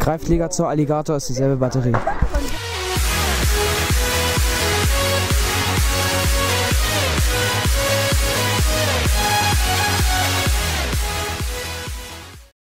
Greift Liga zur Alligator ist dieselbe Batterie.